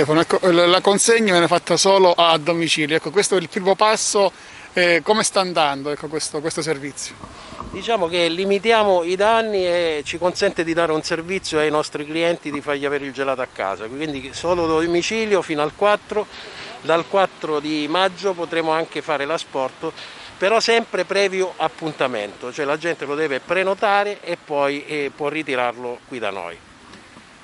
Ecco, la consegna viene fatta solo a domicilio, ecco, questo è il primo passo, eh, come sta andando ecco, questo, questo servizio? Diciamo che limitiamo i danni e ci consente di dare un servizio ai nostri clienti di fargli avere il gelato a casa, quindi solo domicilio fino al 4, dal 4 di maggio potremo anche fare l'asporto però sempre previo appuntamento, cioè la gente lo deve prenotare e poi eh, può ritirarlo qui da noi.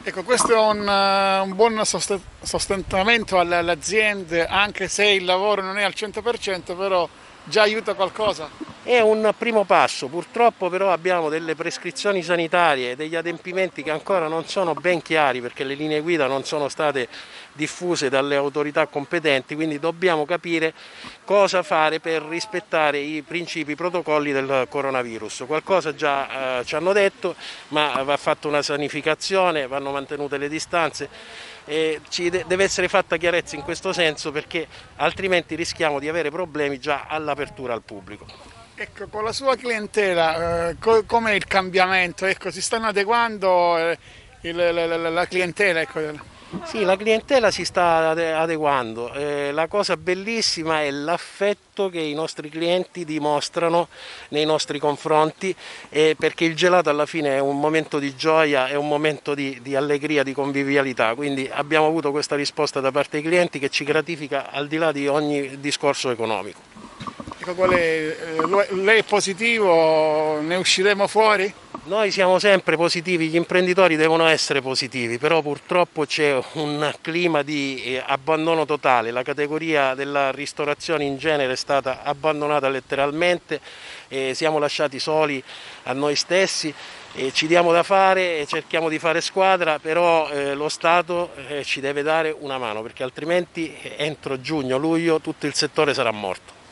Ecco, questo è un, uh, un buon sostentamento alle aziende, anche se il lavoro non è al 100%, però già aiuta qualcosa? È un primo passo, purtroppo però abbiamo delle prescrizioni sanitarie, degli adempimenti che ancora non sono ben chiari perché le linee guida non sono state diffuse dalle autorità competenti, quindi dobbiamo capire cosa fare per rispettare i principi, i protocolli del coronavirus. Qualcosa già eh, ci hanno detto, ma va fatta una sanificazione, vanno mantenute le distanze e ci deve essere fatta chiarezza in questo senso perché altrimenti rischiamo di avere problemi già all'apertura al pubblico. Ecco, con la sua clientela, eh, co com'è il cambiamento? Ecco, si stanno adeguando eh, il, la, la, la, clientela? Ecco. Sì, la clientela si sta adeguando. Eh, la cosa bellissima è l'affetto che i nostri clienti dimostrano nei nostri confronti eh, perché il gelato alla fine è un momento di gioia, è un momento di, di, allegria, di convivialità. Quindi abbiamo avuto questa risposta da parte dei clienti che ci gratifica al di là di ogni discorso economico. Ecco, è, eh, lei è positivo, ne usciremo fuori? Noi siamo sempre positivi, gli imprenditori devono essere positivi, però purtroppo c'è un clima di eh, abbandono totale, la categoria della ristorazione in genere è stata abbandonata letteralmente, e siamo lasciati soli a noi stessi ci diamo da fare cerchiamo di fare squadra, però eh, lo Stato eh, ci deve dare una mano perché altrimenti entro giugno-luglio tutto il settore sarà morto.